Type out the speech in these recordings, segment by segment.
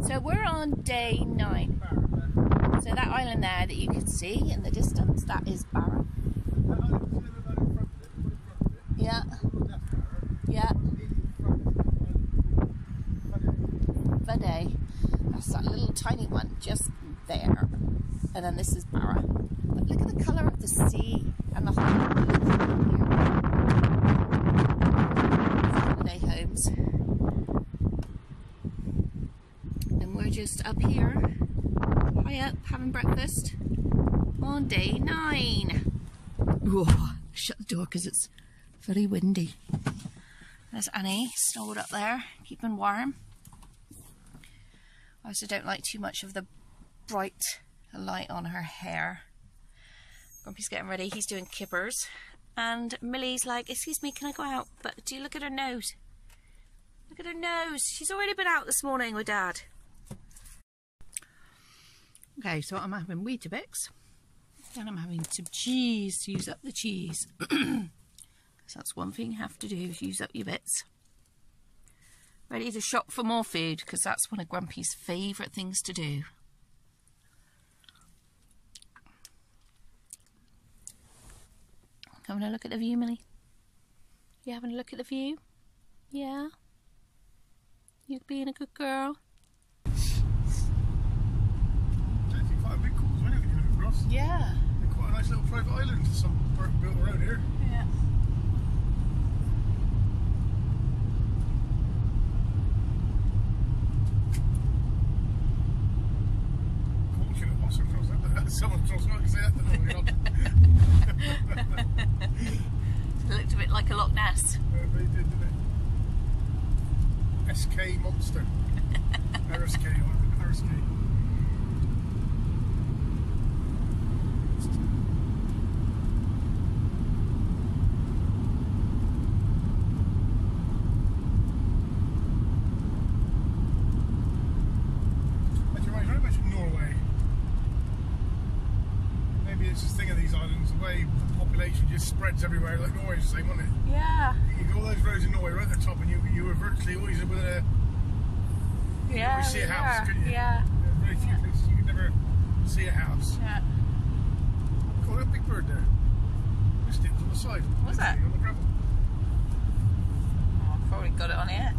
So we're on day nine. So that island there that you can see in the distance, that is Barra. Yeah, yeah. Vade. That's that little tiny one just there. And then this is Barra. But look at the colour of the sea and the holiday homes. And we're just up here, high up, having breakfast on day nine. Whoa, shut the door because it's very windy. There's Annie snowed up there, keeping warm. I also don't like too much of the bright light on her hair. Grumpy's getting ready, he's doing kippers. And Millie's like, excuse me, can I go out? But do you look at her nose? Look at her nose. She's already been out this morning with Dad. Okay, so I'm having Weetabix. Then I'm having some cheese to use up the cheese. Because that's one thing you have to do, is use up your bits. Ready to shop for more food, because that's one of Grumpy's favourite things to do. Having a look at the view, Millie? You having a look at the view? Yeah? You being a good girl? Actually, quite a big cause, isn't it, when you look across? Yeah. They're quite a nice little private island, some part built around here. Yeah. Cool, should have also crossed that. Someone crossed that, say that, no, not. It looked a bit like a Loch Ness. Uh, they did, didn't it? SK Monster. RSK, RSK. Actually, right, you mentioned Norway. Maybe it's this thing of these islands, the way the spreads everywhere, like Norway's the same, wasn't it? Yeah. You go all those roads in Norway right at the top, and you you were virtually always within a Yeah. never see a house, couldn't you? Yeah. very few places you could never see a house. Yeah. Cool, that big bird there. Just it on the side. Was it? On the gravel. Oh, I've probably got it on here.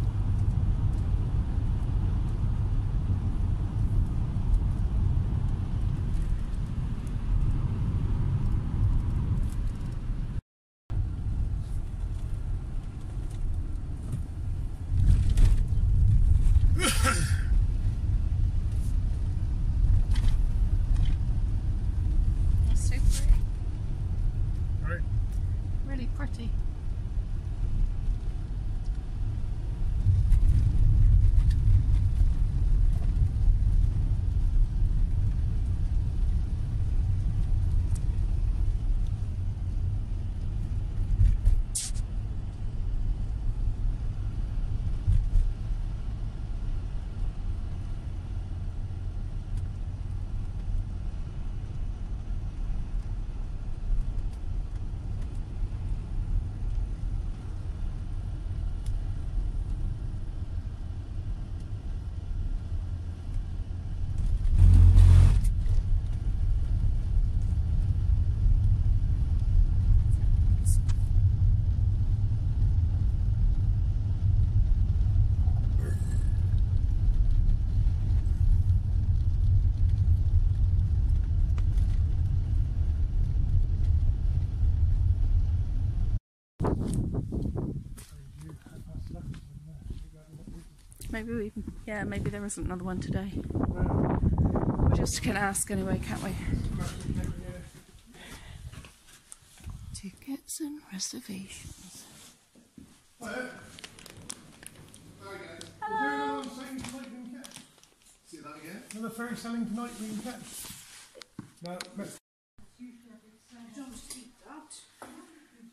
That's so pretty. Right. Really pretty. Maybe we, yeah, maybe there isn't another one today. We're just gonna ask anyway, can't we? Tickets and reservations. Hello. See that again? Another ferry selling tonight we can catch. No, let's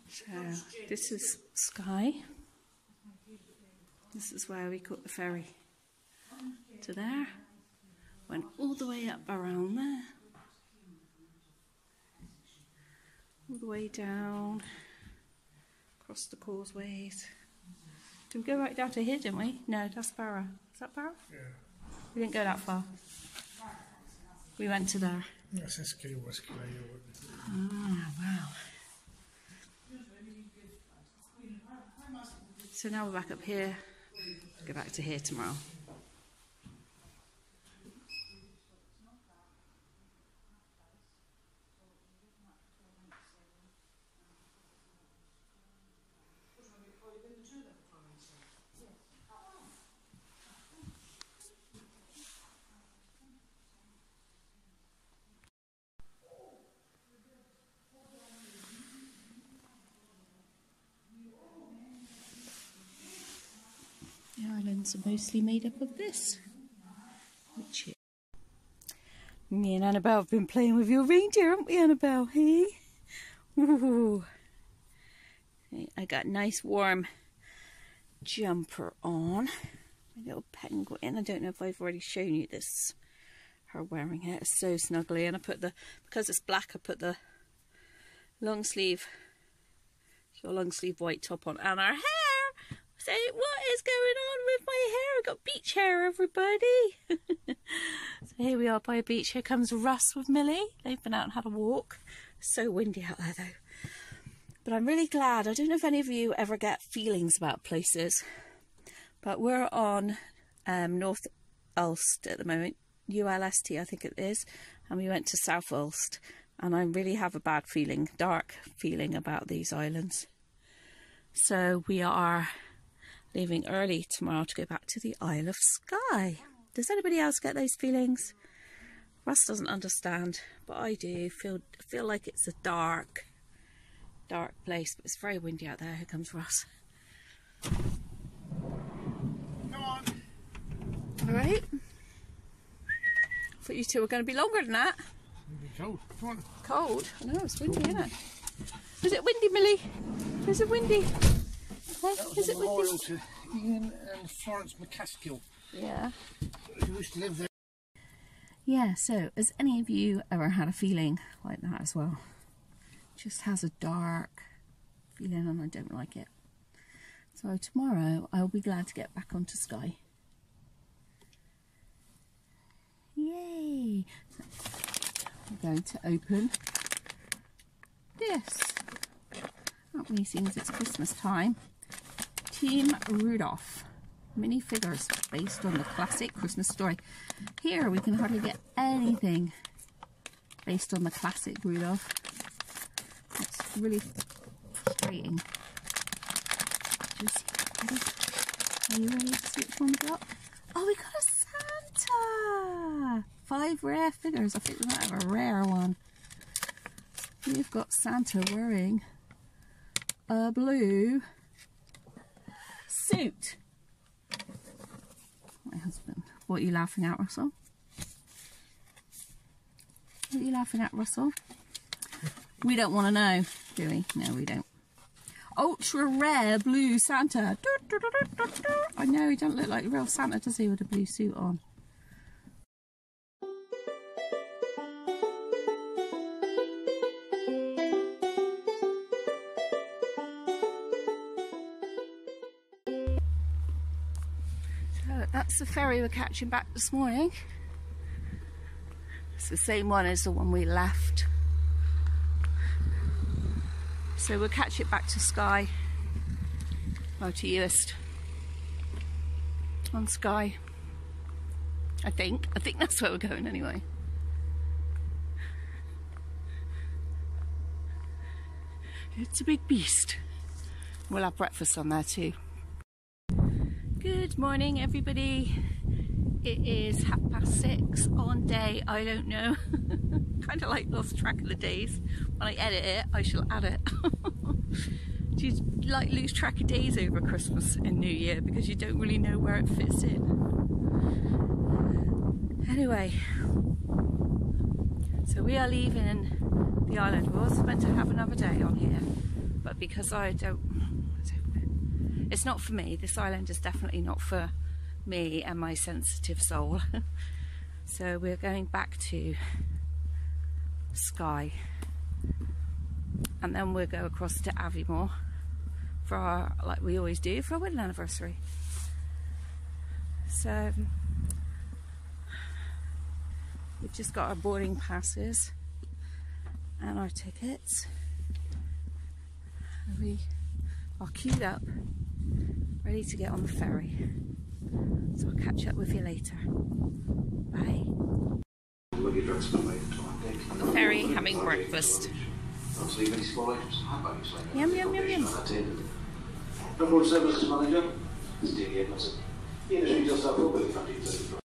So this is Skye. This is where we caught the ferry to there. Went all the way up around there. All the way down. Across the causeways. Did we go right down to here, didn't we? No, that's Barra. Is that Barra? Yeah. We didn't go that far. We went to there. That's Ah, wow. So now we're back up here. Go back to here tomorrow. Islands are mostly made up of this. Which is me and Annabelle have been playing with your reindeer, haven't we, Annabelle? Hey? Ooh. I got a nice warm jumper on. My little penguin. I don't know if I've already shown you this. Her wearing it. It's so snuggly. And I put the, because it's black, I put the long sleeve, your long sleeve white top on. And our hair! Say, what is going on with my hair? I've got beach hair, everybody. so here we are by a beach. Here comes Russ with Millie. They've been out and had a walk. So windy out there though. But I'm really glad. I don't know if any of you ever get feelings about places, but we're on um, North Uist at the moment, ULST I think it is, and we went to South Uist, and I really have a bad feeling, dark feeling about these islands. So we are leaving early tomorrow to go back to the Isle of Skye. Does anybody else get those feelings? Russ doesn't understand, but I do feel feel like it's a dark, dark place. But it's very windy out there. Here comes Russ. Come on. All right. Thought you two were going to be longer than that. Cold. Come on. Cold. I know it's windy, isn't it? Is it windy, Millie? Is it windy? Is it windy? Memorial to Ian and Florence McCaskill, Yeah. who used to live there. Yeah, so has any of you ever had a feeling like that as well? Just has a dark feeling and I don't like it. So tomorrow I'll be glad to get back onto Skye. Yay! So I'm going to open this. That really seems it's Christmas time. Team Rudolph minifigures based on the classic Christmas story. Here we can hardly get anything based on the classic Rudolph. It's really frustrating. Are you ready to see which one we got? Oh, we got a Santa! Five rare figures. I think we might have a rare one. We've got Santa wearing a blue My husband. What are you laughing at, Russell? What are you laughing at, Russell? We don't want to know, do we? No, we don't. Ultra rare blue Santa. I know he doesn't look like a real Santa, does he, with a blue suit on? Ferry we're catching back this morning. It's the same one as the one we left. So we'll catch it back to Skye, Well, to Uist. On Skye. I think. I think that's where we're going anyway. It's a big beast. We'll have breakfast on there too. Good morning, everybody. It is half past six on day, I don't know. kind of like lost track of the days. When I edit it, I shall add it. Do you like lose track of days over Christmas and New Year because you don't really know where it fits in? Anyway, so we are leaving the island. We was meant to have another day on here, but because I don't it's not for me. This island is definitely not for me and my sensitive soul. so we're going back to Skye. and then we'll go across to Aviemore for our, like we always do, for our wedding anniversary. So We've just got our boarding passes and our tickets. And we are queued up, ready to get on the ferry. So I'll catch up with you later. Bye. The ferry having breakfast. Yum, yum, yum, yum. Number Services Manager is Dean Edmondson. The industry just up over the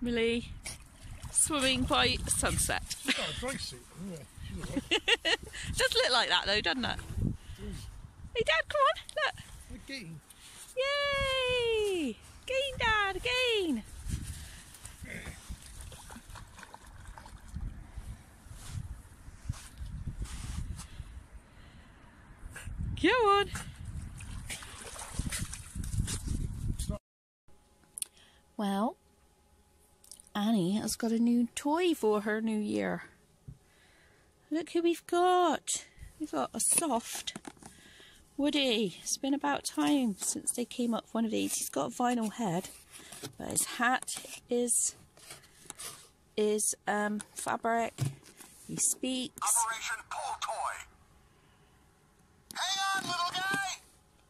Millie swimming by sunset. She's got a dry suit, yeah. She's all right. Does look like that though, doesn't it? Hey Dad, come on, look. Again. Yay! Again, Dad, again! Go on! Well, Annie has got a new toy for her new year. Look who we've got. We've got a soft Woody. It's been about time since they came up one of these. He's got a vinyl head, but his hat is is um, fabric. He speaks. Operation Pull Toy. Hang on, little guy.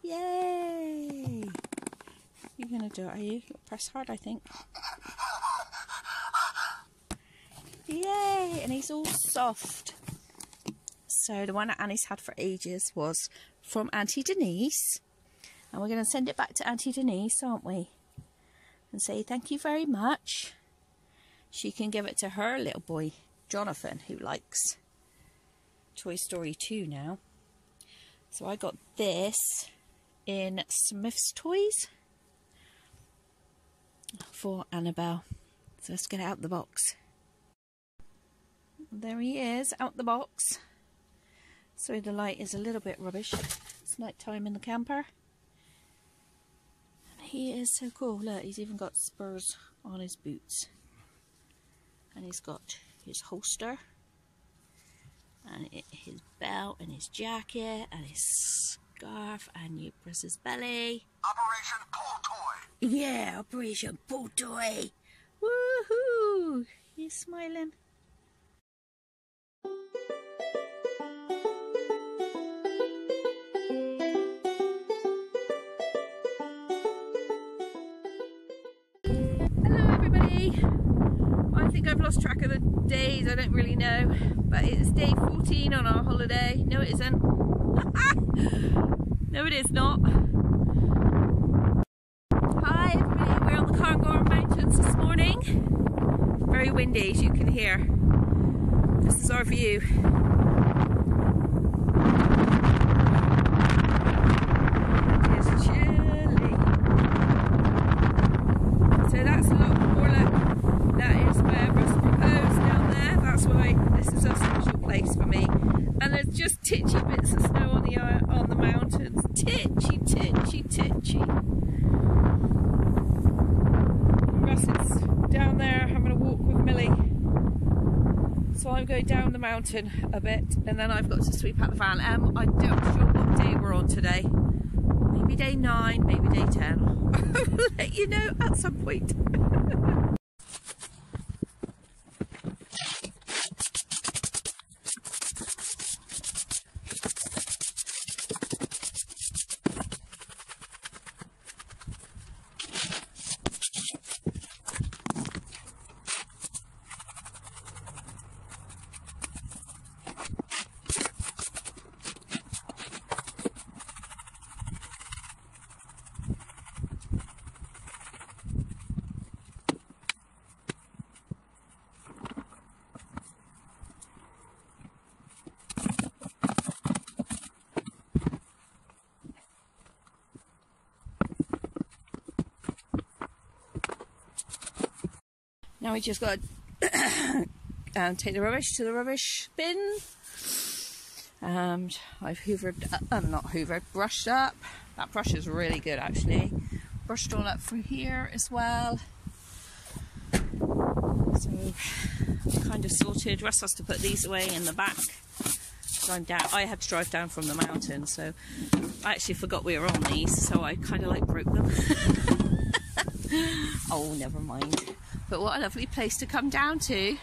Yay! You're gonna do it, are you? Press hard, I think. Yay! And he's all soft. So the one that Annie's had for ages was from Auntie Denise. And we're going to send it back to Auntie Denise, aren't we? And say thank you very much. She can give it to her little boy, Jonathan, who likes Toy Story 2 now. So I got this in Smyths Toys for Annabelle. So let's get out the box. There he is, out the box. So the light is a little bit rubbish. It's night time in the camper. And he is so cool. Look, he's even got spurs on his boots. And he's got his holster. And it, his belt and his jacket and his scarf. And you press his belly. Operation Pull Toy. Yeah, Operation Pull Toy. Woohoo! He's smiling. I think I've lost track of the days. I don't really know, but it's day 14 on our holiday. No, it isn't. no, it is not. Hi, everybody. We're on the Cairngorm Mountains this morning. Very windy, as you can hear. This is our view. It is chilly. So that's a lot more like that is where Russ proposed down there. That's why this is a special place for me. And there's just titchy bits of snow on the uh, on the mountains. Titchy, titchy, titchy. Russ is down there having a walk with Millie. So I'm going down the mountain a bit and then I've got to sweep out the van. Um, I'm not sure what day we're on today. Maybe day 9, maybe day 10. I will let you know at some point. Now we just got to um, take the rubbish to the rubbish bin. Um, I've hoovered, uh, uh, not hoovered, brushed up. That brush is really good actually. Brushed all up through here as well. So kind of sorted. Russ has to put these away in the back. I'm down. I had to drive down from the mountain, so I actually forgot we were on these, so I kind of like broke them. oh, never mind. But what a lovely place to come down to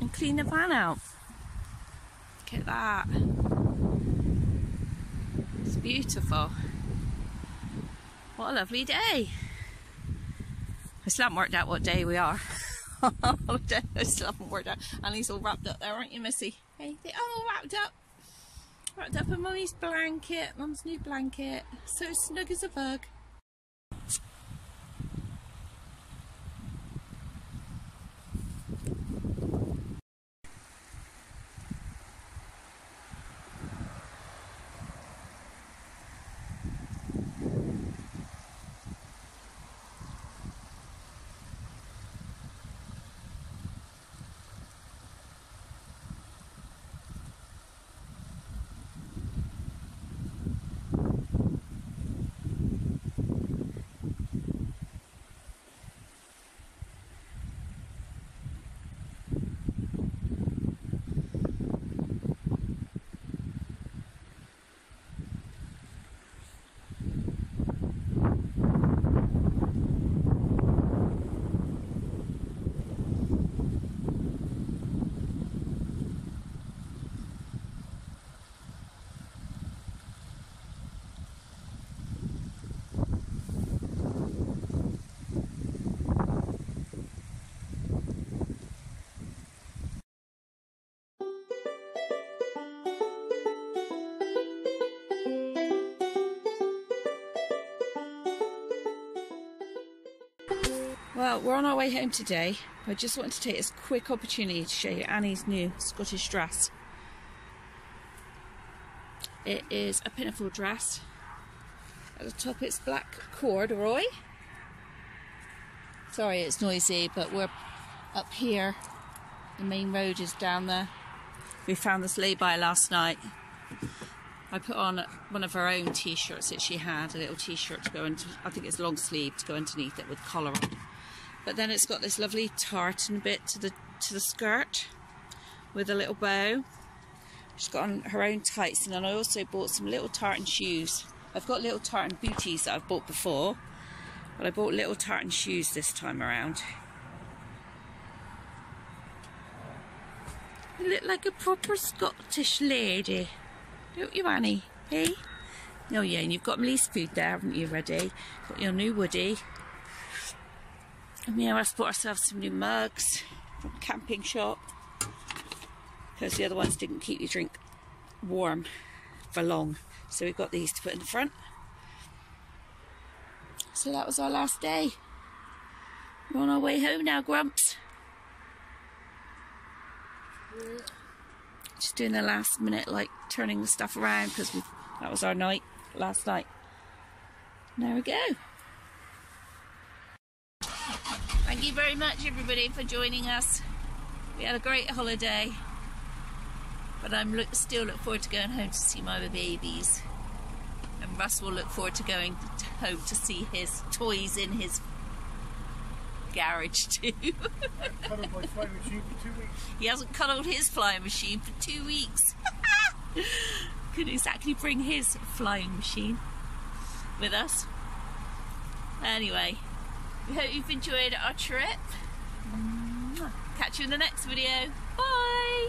and clean the van out. Look at that. It's beautiful. What a lovely day. I still haven't worked out what day we are. I still haven't worked out. And he's all wrapped up there, aren't you, Missy? Hey, they all wrapped up. Wrapped up in Mummy's blanket, Mum's new blanket. So snug as a bug. Well, we're on our way home today. I just wanted to take this quick opportunity to show you Annie's new Scottish dress. It is a pinafore dress. At the top it's black corduroy. Sorry it's noisy, but we're up here. The main road is down there. We found this lay-by last night. I put on one of her own t-shirts that she had, a little t-shirt to go into, I think it's long sleeve to go underneath it with collar on. But then it's got this lovely tartan bit to the to the skirt with a little bow. She's got on her own tights and then I also bought some little tartan shoes. I've got little tartan booties that I've bought before, but I bought little tartan shoes this time around. You look like a proper Scottish lady, don't you, Annie? Hey? Oh yeah, and you've got Millie's food there, haven't you, ready? Got your new Woody. And we bought ourselves some new mugs from camping shop because the other ones didn't keep your drink warm for long. So we've got these to put in the front. So that was our last day. We're on our way home now, Grumps. Just doing the last minute, like turning the stuff around because that was our night last night. There we go. Thank you very much, everybody, for joining us. We had a great holiday, but I'm look, still look forward to going home to see my babies. And Russ will look forward to going home to see his toys in his garage too. he hasn't cuddled his flying machine for two weeks. Couldn't exactly bring his flying machine with us. Anyway, we hope you've enjoyed our trip. Mm. Catch you in the next video. Bye!